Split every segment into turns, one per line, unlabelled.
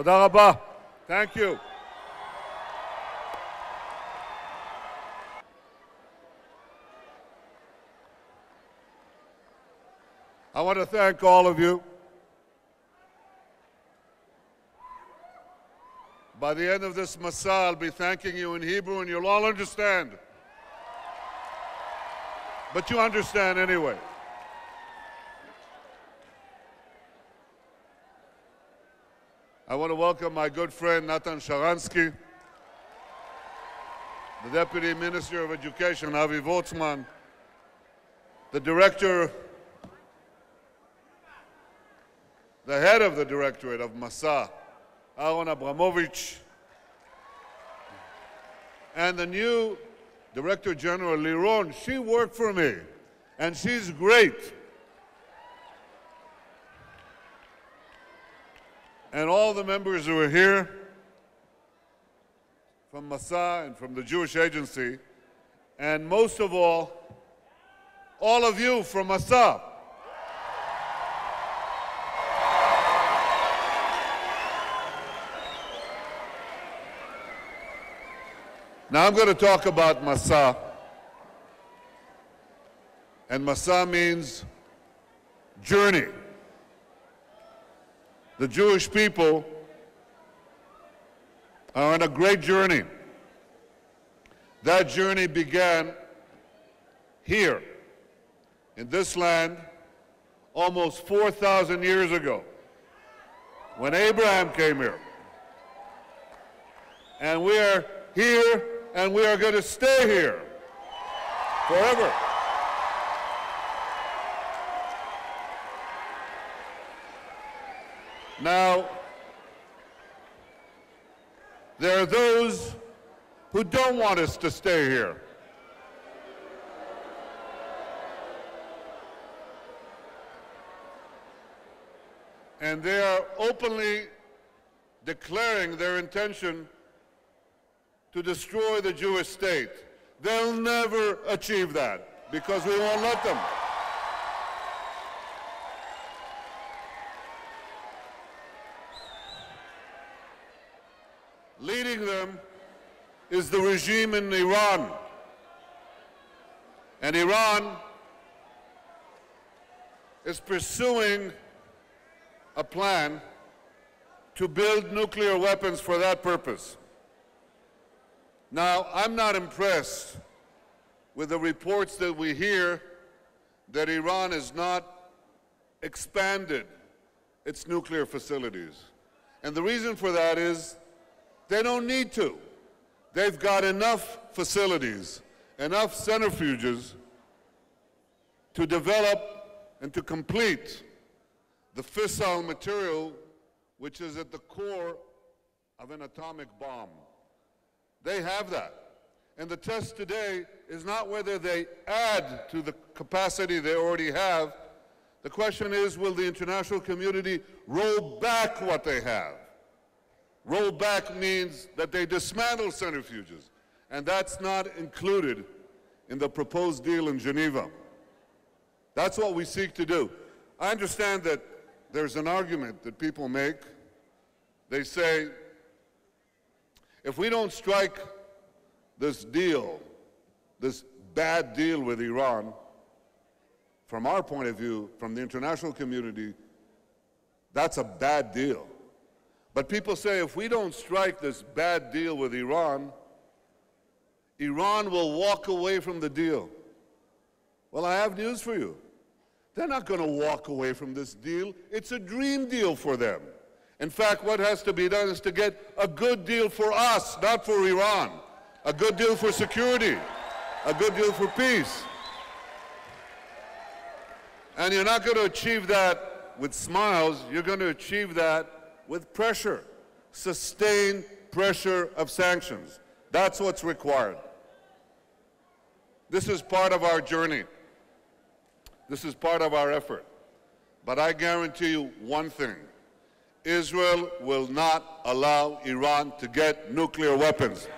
תודה רבה. Thank you. I want to thank all of you. By the end of this Masa, I'll be thanking you in Hebrew and you'll all understand. But you understand anyway. I want to welcome my good friend Nathan Sharansky, the Deputy Minister of Education, Avi Wortzman, the Director, the head of the Directorate of Masa, Aaron Abramovich, and the new Director General Liron. She worked for me, and she's great. And all the members who are here from Masa and from the Jewish Agency, and most of all, all of you from Masa. Now I'm going to talk about Masa. And Masa means journey the Jewish people are on a great journey. That journey began here, in this land, almost 4,000 years ago, when Abraham came here. And we are here, and we are going to stay here forever. Now, there are those who don't want us to stay here. And they are openly declaring their intention to destroy the Jewish state. They'll never achieve that because we won't let them. Leading them is the regime in Iran. And Iran is pursuing a plan to build nuclear weapons for that purpose. Now, I'm not impressed with the reports that we hear that Iran has not expanded its nuclear facilities. And the reason for that is they don't need to. They've got enough facilities, enough centrifuges to develop and to complete the fissile material which is at the core of an atomic bomb. They have that. And the test today is not whether they add to the capacity they already have. The question is, will the international community roll back what they have? Roll back means that they dismantle centrifuges, and that's not included in the proposed deal in Geneva. That's what we seek to do. I understand that there's an argument that people make. They say, if we don't strike this deal, this bad deal with Iran, from our point of view, from the international community, that's a bad deal. But people say if we don't strike this bad deal with Iran, Iran will walk away from the deal. Well, I have news for you. They're not going to walk away from this deal. It's a dream deal for them. In fact, what has to be done is to get a good deal for us, not for Iran. A good deal for security. A good deal for peace. And you're not going to achieve that with smiles. You're going to achieve that with pressure, sustained pressure of sanctions. That's what's required. This is part of our journey. This is part of our effort. But I guarantee you one thing. Israel will not allow Iran to get nuclear weapons.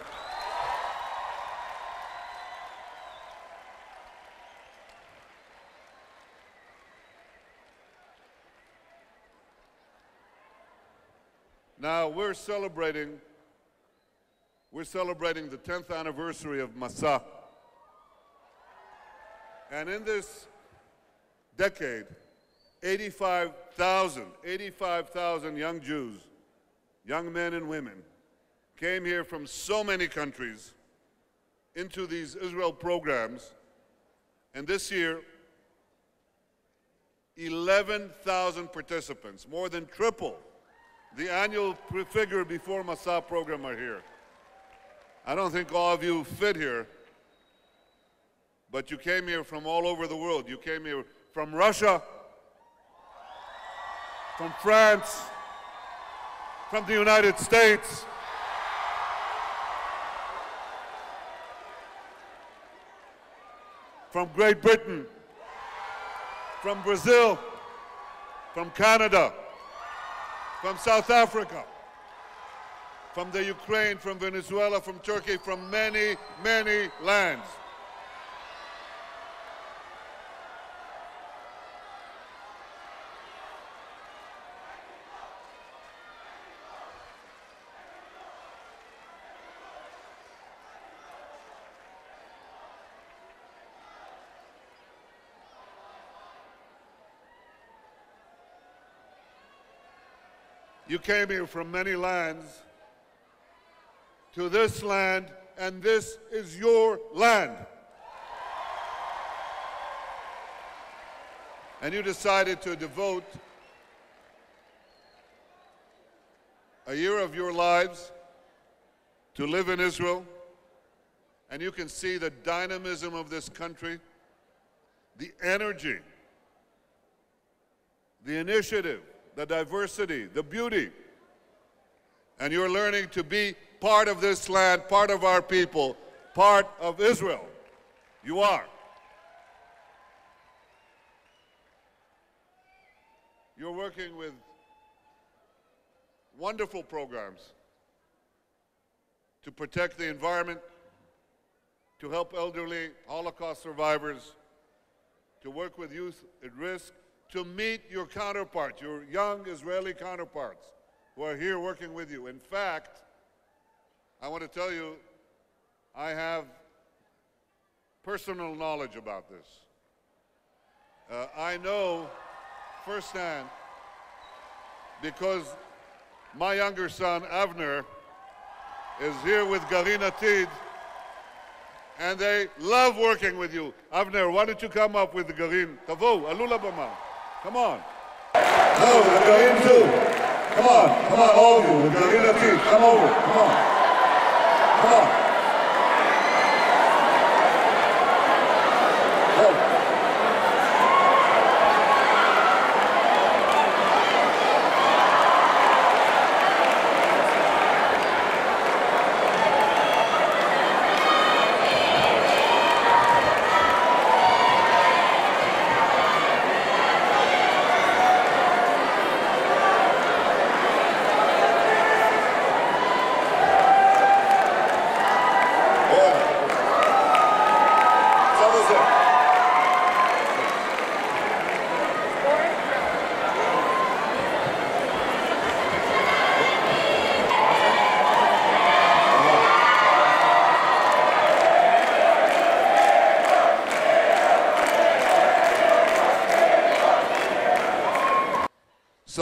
Now we're celebrating we're celebrating the 10th anniversary of Masa. And in this decade, 85,000, 85,000 young Jews, young men and women, came here from so many countries into these Israel programs. And this year, 11,000 participants, more than triple the annual figure before Masa program are here. I don't think all of you fit here, but you came here from all over the world. You came here from Russia, from France, from the United States, from Great Britain, from Brazil, from Canada, from South Africa, from the Ukraine, from Venezuela, from Turkey, from many, many lands. You came here from many lands to this land, and this is your land. And you decided to devote a year of your lives to live in Israel. And you can see the dynamism of this country, the energy, the initiative, the diversity, the beauty. And you're learning to be part of this land, part of our people, part of Israel. You are. You're working with wonderful programs to protect the environment, to help elderly Holocaust survivors, to work with youth at risk, to meet your counterparts, your young Israeli counterparts who are here working with you. In fact, I want to tell you, I have personal knowledge about this. Uh, I know firsthand because my younger son, Avner, is here with Garin Atid, and they love working with you. Avner, why don't you come up with Garin? Tavo, alula bama. Come on. No, the Garin too. Come on, come on, all of you. The Garin Atid, come over. Come on. Come on.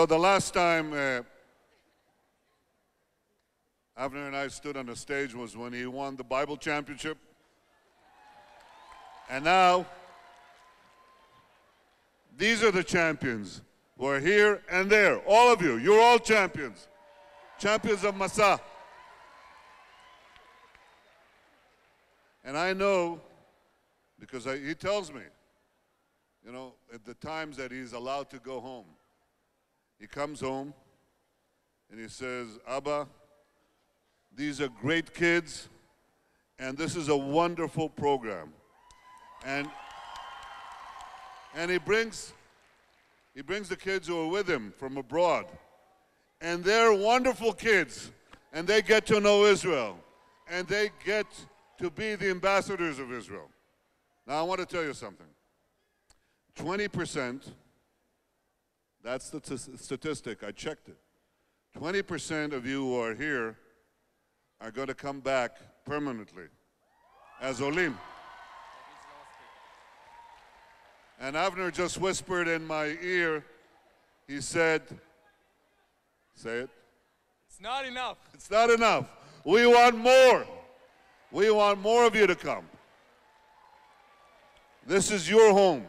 So the last time uh, Avner and I stood on the stage was when he won the Bible championship. And now, these are the champions who are here and there. All of you, you're all champions. Champions of Masa. And I know, because I, he tells me, you know, at the times that he's allowed to go home, he comes home and he says, Abba, these are great kids, and this is a wonderful program. And, and he brings he brings the kids who are with him from abroad. And they're wonderful kids. And they get to know Israel. And they get to be the ambassadors of Israel. Now, I want to tell you something 20% that's the t- statistic. I checked it. 20% of you who are here are going to come back permanently as Olim. And Avner just whispered in my ear, he said, say it.
It's not enough.
It's not enough. We want more. We want more of you to come. This is your home.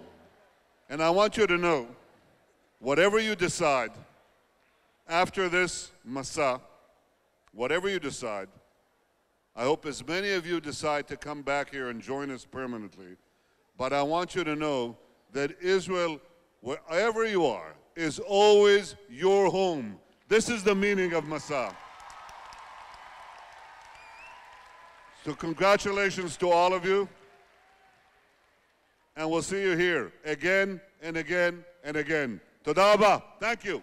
And I want you to know whatever you decide after this Masa, whatever you decide, I hope as many of you decide to come back here and join us permanently. But I want you to know that Israel, wherever you are, is always your home. This is the meaning of Masa. So congratulations to all of you. And we'll see you here again and again and again. Toda Thank you.